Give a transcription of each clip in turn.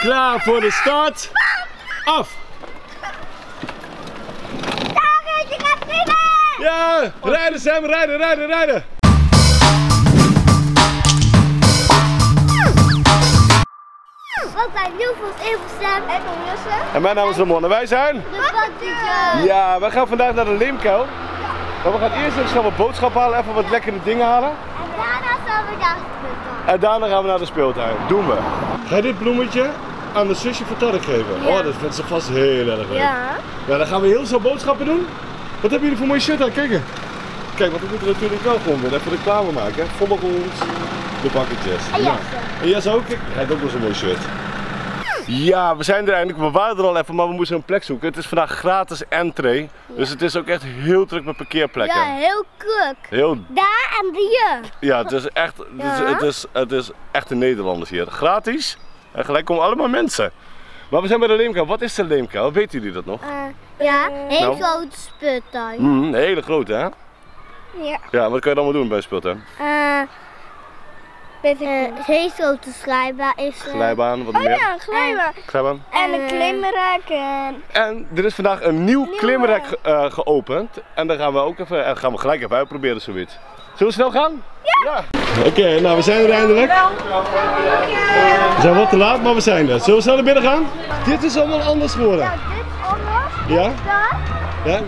Klaar voor de start. Af. Ja, rijden Sam, rijden, rijden, rijden. Wat zijn Nieuwvoels, Everstem en Ondertussen? En mijn naam is Ramon en wij zijn... De! Ja, wij gaan vandaag naar de Leemkuil. Maar we gaan eerst even snel wat boodschappen halen, even wat lekkere dingen halen. En daarna zijn we daar gespeeld. En daarna gaan we naar de speeltuin. Doen we. Ga je dit bloemetje aan de zusje Tarek geven? Ja. Oh, dat vindt ze vast heel erg leuk. Ja. Ja, dan gaan we heel snel boodschappen doen. Wat hebben jullie voor mooie shirt aan? Kijk eens. Kijk, want we moeten natuurlijk wel gewoon weer even reclame maken. Volg ons, de bakketjes. En Ja. En ook? Kijk, hij heeft ook wel zo'n mooi shirt. Ja, we zijn er eindelijk. We waren er al even, maar we moesten een plek zoeken. Het is vandaag gratis entree. Dus het is ook echt heel druk met parkeerplekken. Ja, heel kruk. Heel, Daar en hier. ja, het is echt, het is, Ja. het is, het is echt de Nederlanders hier. Gratis. En gelijk komen allemaal mensen. Maar we zijn bij de Leemkuil. Wat is de Leemkuil? Weten jullie dat nog? ja, heel Nou. groot speeltuin. Mhm, een hele grote, hè? Ja. Ja, wat kan je dan allemaal doen bij een speeltuin? Eh, ik niet. Heel grote glijbaan is er. Glijbaan, wat meer? Oh Ja, glijbaan. Glijbaan. En een klimrek en... En er is vandaag een nieuw klimrek ge- eh, geopend. En daar gaan we ook even, en gaan we gelijk even uitproberen zoiets. Zullen we snel gaan? Ja! Oké, nou we zijn er eindelijk. We zijn wat te laat, maar we zijn er. Zullen we snel naar binnen gaan? Dit is allemaal anders geworden. Ja, dit is anders. Ja? Dat Ja?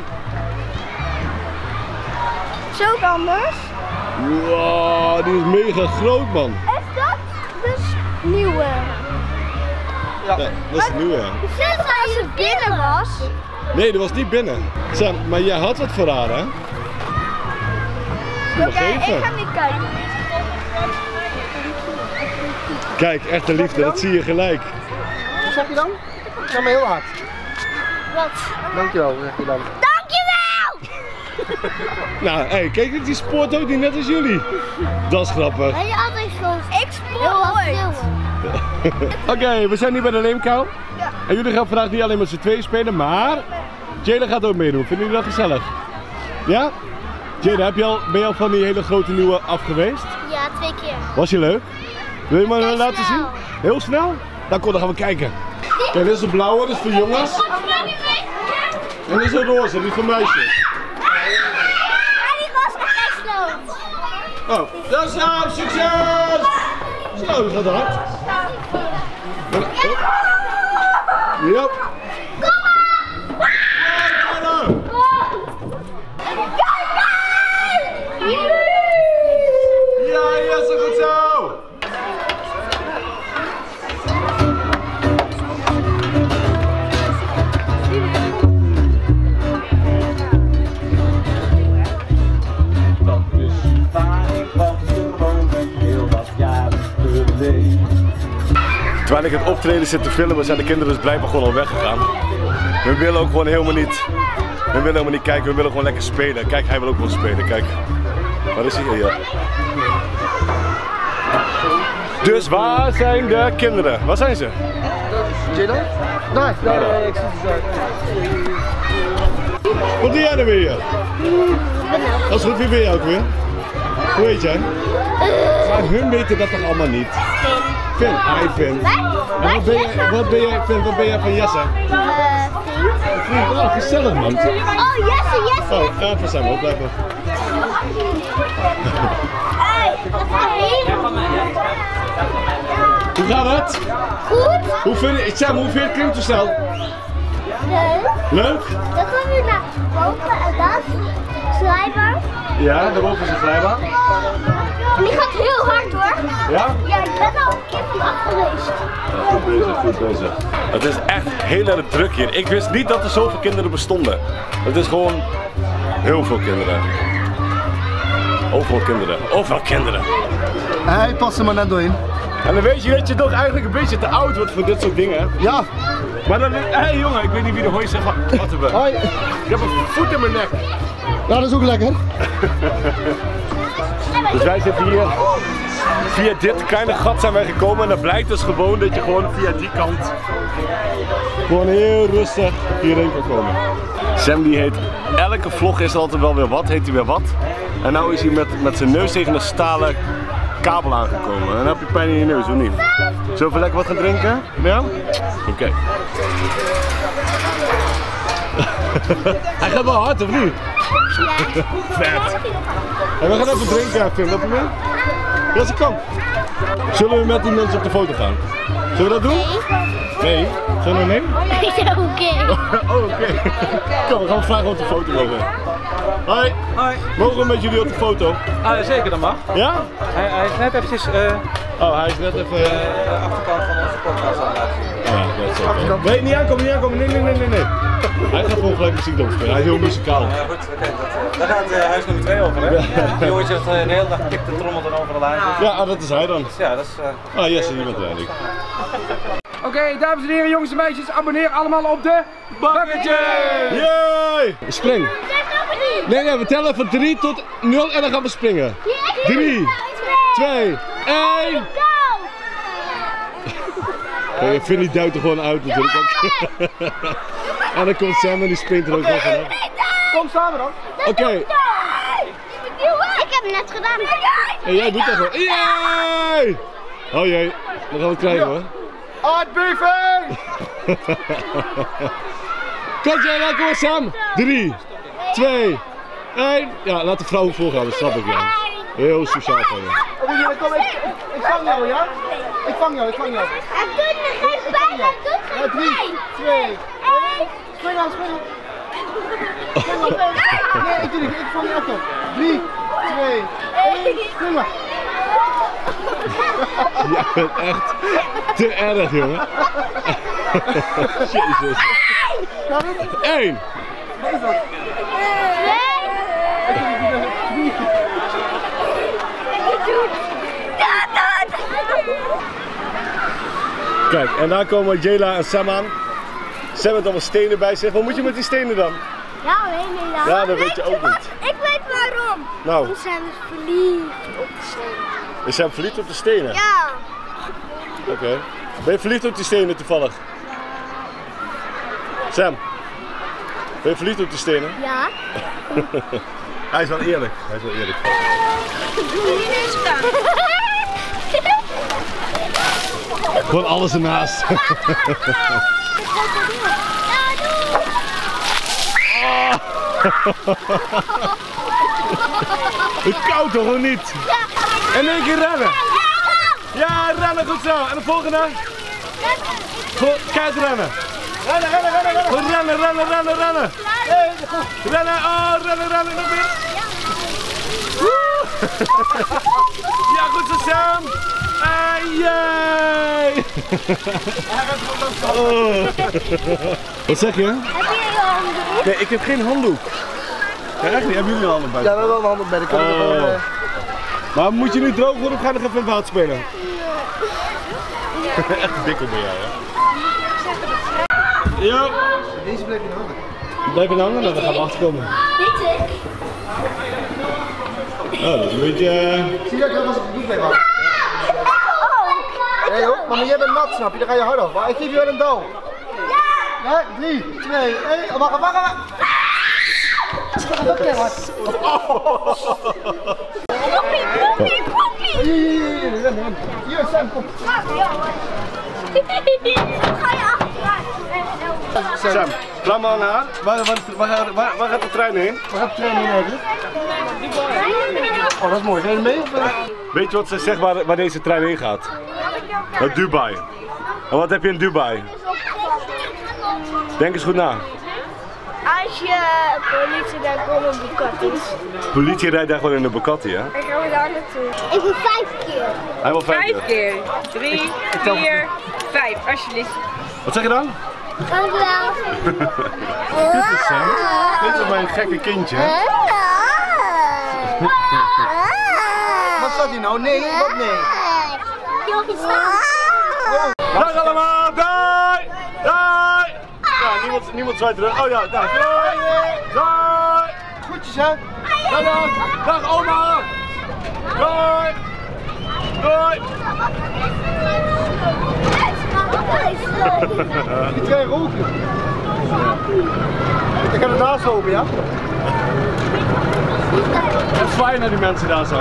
is ook anders. Wow, die is mega groot man. Is dat dus nieuwe? Ja, dat is de nieuwe. Sinds als je binnen was. Nee, dat was niet binnen. Sam, maar jij had wat verraden, hè? Oké, geven. niet kijken. Kijk, echte liefde, dat zie je gelijk. Wat zeg je dan? Ga maar heel hard. Wat? Dankjewel, zeg je dan. Dankjewel! Nou, hey, kijk, die spoort ook niet net als jullie. Dat is grappig. Ben je altijd gewoon... Ik spoor Oké, we zijn nu bij de Leemkuil. En jullie gaan vandaag niet alleen met z'n tweeën spelen, maar Jada gaat ook meedoen. Vinden jullie dat gezellig? Ja? Jada, heb je al, ben je al van die hele grote nieuwe af geweest? Ja, twee keer. Was je leuk? Wil je me Heel laten snel. zien? Heel snel? Dan kom, dan gaan we kijken. Kijk, dit is de blauwe, dat is voor jongens. En dit is de roze, die is voor meisjes. En die was echt. Oh, dat is nou, succes! Zo, dat gaat hard. Yep. Optreden zit te filmen, zijn de kinderen dus blijkbaar gewoon al weggegaan. We willen ook gewoon helemaal niet, we willen helemaal niet kijken, we willen gewoon lekker spelen. Kijk, hij wil ook gewoon spelen, kijk. Waar is hij? Hier. Dus waar zijn de kinderen? Waar zijn ze? Jada? Nee, nee, nee, ik zie het zo. Wat doe jij er weer hier? Als het goed, wie ben jij ook weer? Hoe heet jij? Maar hun weten dat toch allemaal niet? Finn. Hi Finn. En wat ben jij, wat ben jij, Finn, wat ben jij van Jesse? Vriend, oh, gezellig man. Oh, Jesse, Jesse. Oh, even zijn we op, blijf op. Hoe gaat het? goed. Hoe vind je, Sam, hoe vind je het klimtoestel? Leuk. Leuk? Dan gaan we naar boven en daar is glijbaan. Ja, daarboven is een glijbaan. En die gaat heel hard hoor. Ja? Ja, ik ben al een keer vanaf geweest. Goed bezig, goed bezig. Het is echt heel erg druk hier. Ik wist niet dat er zoveel kinderen bestonden. Het is gewoon heel veel kinderen. Overal kinderen. Overal kinderen. Hij past er maar net doorheen. En dan weet je dat je toch eigenlijk een beetje te oud wordt voor dit soort dingen. Ja. Maar dan, hé hey, jongen, ik weet niet wie de hooi zegt, wat hebben we? Hoi. Ik heb een voet in mijn nek. Nou, dat is ook lekker. Dus wij zitten hier, via dit kleine gat zijn wij gekomen en dan blijkt dus gewoon dat je gewoon via die kant gewoon heel rustig hierheen kan komen. Sam die heet, elke vlog is altijd wel weer wat, heet hij weer wat. En nou is hij met, met zijn neus tegen een stalen kabel aangekomen. En dan heb je pijn in je neus, of niet? Zullen we lekker wat gaan drinken? Ja? Oké. Hij gaat wel hard, of niet? Vet. En we gaan even drinken. Loop je mee? Ja, ze kan. Zullen we met die mensen op de foto gaan? Zullen we dat doen? Nee. Zullen we nee? Is dat oké? Oh, oké. Kom, we gaan vragen of de foto mogen. Hoi. Hoi. Mogen we met jullie op de foto? Ah, zeker, dat mag. Ja? Hij, hij is net eventjes eh, Oh, hij is net even... de achterkant van onze podcast aan het laten zien. Ja, dat is oké. Nee, niet aankomen, niet aankomen. Nee, nee, nee, nee, nee. Hij gaat gewoon gelijk muziek opspelen. Hij is heel muzikaal. Ja, goed, oké. dat, eh, daar gaat eh, huis nummer 2 over, hè? Die jongetje dat eh, de hele dag kikt en trommelt en overal aan zit. Ja, ah, dat is hij dan. Ja, dat is... eh, Ah, Jesse, iemand eigenlijk. Oké, dames en heren, jongens en meisjes, abonneer allemaal op de Bakketje! Yay! Spring. Nee, nee, we tellen van 3 tot 0 en dan gaan we springen. 3, 2, 1. Hey, Vinnie duikt er gewoon uit natuurlijk. ook. en dan komt Sam en die springt er ook nog vanaf. Kom samen dan. Oké, Ik heb het net gedaan. en jij doet dat wel. Yay! Oh jee, dan gaan we het krijgen hoor. Aardbeving! Komt jij, laat kom maar Sam. 3, 2, 1. Ja, laat de vrouwen voorgaan, dat snap ik ja. Heel sociaal van je. Jelle, kom, ik, ik, ik vang jou, ja? Ik vang jou, ik vang jou. Het doet me geen pijn, het doet geen drie, pijn. twee, één. Spring aan, spring aan. Spring aan. Nee, ik doe niet, ik vang je echt op. Drie, twee, één. Spring maar. Jij bent echt te erg, jongen. Jezus. 1. Kijk, en daar komen Jela en Sam aan. Sam heeft allemaal stenen bij zich. Wat moet je met die stenen dan? Ja, nee, nee, ja. Ja, dat weet je ook niet. Ik weet waarom. Nou, We zijn verliefd op de steen. is Sam verliefd op de stenen? Ja. Oké. Ben je verliefd op die stenen toevallig? Sam, ben je verliefd op die stenen? Ja. Hij is wel eerlijk. Hij is wel eerlijk. Gewoon alles ernaast. Het koud toch of niet? En één keer rennen. Ja, rennen goed zo. En de volgende? Vol- Keihard rennen. Rennen, rennen, rennen, rennen. Goed rennen, rennen, rennen, rennen. Rennen, oh, rennen, rennen, nog meer. Woe. Ja, goed zo, Sam. Ah. Oh. Wat zeg je? Heb je je handen? Nee, ik heb geen handdoek. Ja, echt niet. Hebben jullie een handdoek bij? Ja, we hebben wel een hand bij de we Oh. eh, Maar moet je nu droog worden of ga je nog even in water spelen? Echt een dikkel ben jij, hè? Ja. Deze bleef in de handen. Blijf in de handen, nou, dan gaan we achterkomen. Weet ik. Oh, dat is een beetje... eh, Zie je dat ik als ik het doe bij was? Maar jij bent nat, snap je? Dan ga je hard op. Maar ik geef je wel een douw. Ja, drie, twee, één. Oh, wacht, wacht, wacht. Oké, wacht. Poepie, poepie, Hier, Sam, kom. Ga je achteruit. Sam, klaar maar aan. Waar, waar, waar, waar, waar gaat de trein heen? We gaan trainen eigenlijk. Oh, dat is mooi. Ga je er mee? Of? Weet je wat ze zegt waar, waar deze trein heen gaat? Naar Dubai. En wat heb je in Dubai? Denk eens goed na. Als je politie daar komt op Bucatti's. Politie rijdt daar gewoon in de Bugatti, hè? Ik ga daar naartoe. Ik moet vijf keer. Hij wil vijf Vijf keer. keer. Drie, vier, vijf, alsjeblieft. Wat zeg je dan? Dank wel. Dit is Sam. Dit is mijn gekke kindje. Wat staat hier nou? Nee, wat nee? Jochie staan. Dag allemaal, doei! Doei! Ja, niemand, niemand zwaait terug. Oh ja, daar. Doei! Doei! Groetjes hè? Dag, dag! Dag oma! Doei! Doei! Ik ga roken. Ik ga het naast open, ja? En zwaaien naar die mensen daar zo.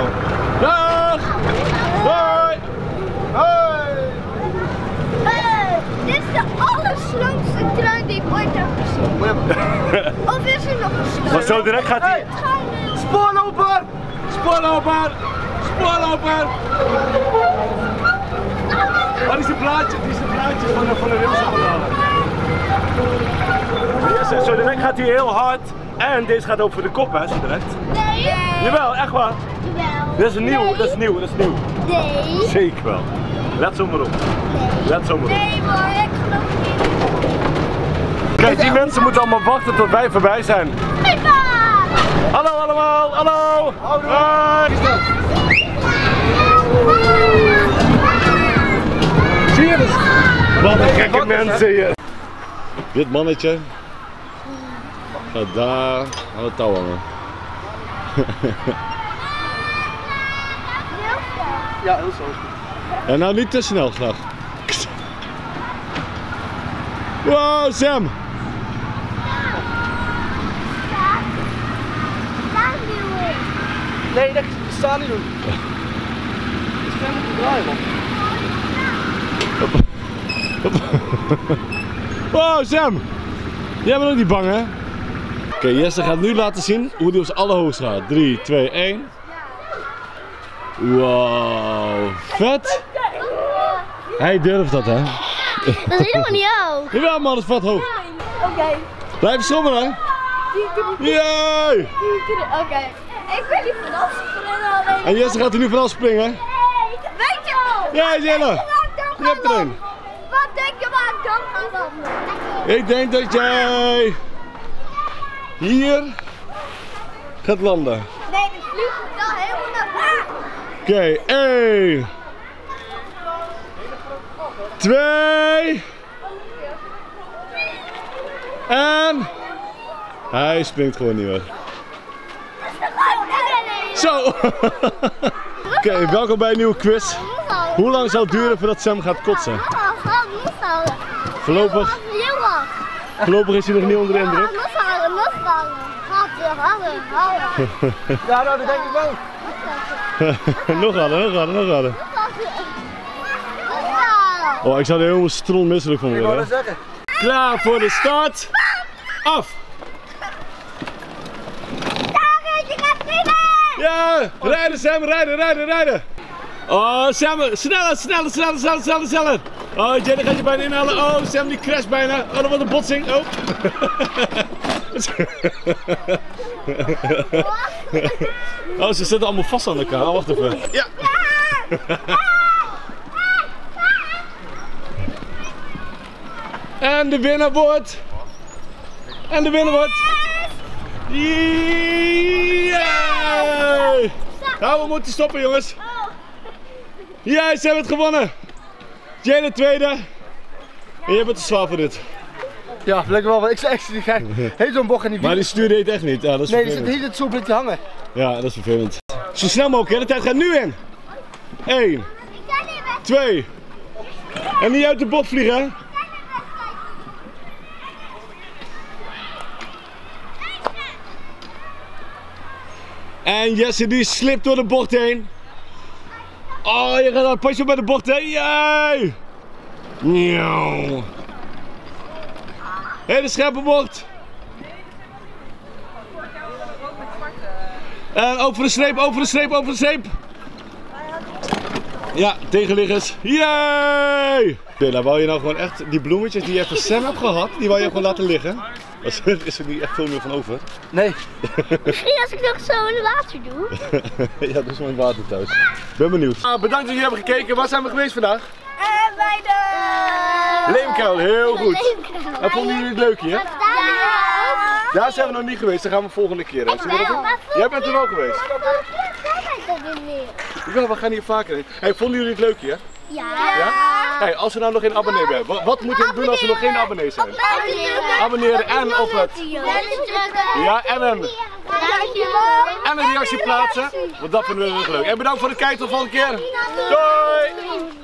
Dag! Hey! Eh, dit is de allersloomste trui die ik ooit heb gezien. Of is er nog een? Maar zo direct gaat hij. Spoorloper! Spoorloper! Spoorloper! Wat is de plaatje? Die is de plaatje van de, van de. Yes, zo direct gaat hij heel hard. En deze gaat ook voor de kop, hè, zo direct. Nee. Jawel, echt waar. Jawel. Dat is nieuw, dat is nieuw, dat is nieuw. Nee. Zeker wel. Let zo maar op. Let zo maar op. Nee, maar ik geloof niet. Kijk, die mensen moeten allemaal wachten tot wij voorbij zijn. Hallo allemaal, hallo! Hoi! Zie je dus? Wat een gekke mensen hier. Dit mannetje gaat daar aan het touw hangen. Ja, heel zo. En nou niet te snel, slag. Wow, Sam! Daar duwen. Nee, dat staat niet doen. Het is geen te draaien, man. Wow, Sam! Jij bent ook niet bang, hè? Oké, Jesse gaat nu laten zien hoe hij op zijn allerhoogst gaat. 3, 2, 1. Wow, vet! Hij durft dat, hè? Dat is helemaal niet hoog. Jawel, man, dat is vet hoog. Oké. Blijf schommelen. Jee! Oké. Ik ben niet vanaf springen alleen. En Jesse gaat er nu vanaf springen. Weet je al? Ja, Jelle! Je Je hebt er een. Wat denk je waar ik dan ga landen? Ik denk dat jij hier gaat landen. Nee, de vlieg moet dan helemaal naar. Oké, 1, 2 en hij springt gewoon niet meer. Zo! Oké, welkom bij een nieuwe quiz. Hoe lang zal het duren voordat Sam gaat kotsen? Voorlopig, voorlopig is hij nog niet onder de indruk. Nog harder, nog harder. Harder, harder, harder. Ja, nou, dat denk ik wel. nog harder, nog harder, nog harder. Oh, ik zou er helemaal stront misselijk van Ik wou worden. Klaar voor de start. Af. Ja, rijden Sam, rijden, rijden, rijden. Oh Sam, sneller, sneller, sneller, sneller, sneller, sneller. Oh Jenny gaat je bijna inhalen. Oh Sam die crasht bijna. Oh dat wordt een botsing. Oh. Oh, ze zitten allemaal vast aan elkaar. Oh, wacht even. Ja. En de winnaar wordt. En de winnaar wordt. Nou, we moeten stoppen, jongens. Jij, ze hebben het gewonnen. Jij de tweede. En jij bent te zwaar voor dit. Ja, lekker wel. want Ik zei echt, die gek. Heel zo'n bocht en die Maar die stuur deed echt niet. Ja, dat is Nee, die zit hier zo blijft hij hangen. Ja, dat is vervelend. Zo snel mogelijk, hè? De tijd gaat nu in. 1, 2. En niet uit de bocht vliegen, hè? En Jesse die slipt door de bocht heen. Oh, je gaat pas op bij de bocht heen. Nieuw. Hele scherpe bocht. En over de streep, over de streep, over de streep. Ja, tegenliggers. Yay! Oké, nou wou je nou gewoon echt die bloemetjes die je van Sam hebt gehad, die wou je gewoon laten liggen. Is er niet echt veel meer van over. Nee. Misschien als ik nog zo in water doe. ja, dat is mijn water thuis. Ben benieuwd. Ah, bedankt dat jullie hebben gekeken. Waar zijn we geweest vandaag? En bij de... Leemkuil, heel goed. En vonden jullie het leuk hier? Ja. Daar zijn we nog niet geweest, daar gaan we volgende keer heen. Jij bent er wel geweest. Ja, we gaan hier vaker heen. Hey, vonden jullie het leuk hier? Ja. Ja? Hey, als we nou nog geen abonnee hebben, wat, wat moeten we doen als we nog geen abonnee zijn? Abonneren en op het. Ja, en een, en een reactie plaatsen. Want dat vinden we heel leuk. En bedankt voor het kijken tot de volgende keer. Doei!